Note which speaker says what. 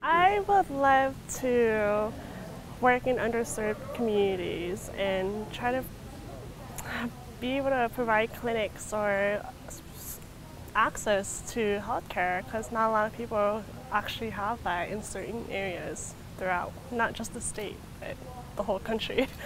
Speaker 1: I would love to work in underserved communities and try to be able to provide clinics or access to healthcare because not a lot of people actually have that in certain areas throughout not just the state but the whole country.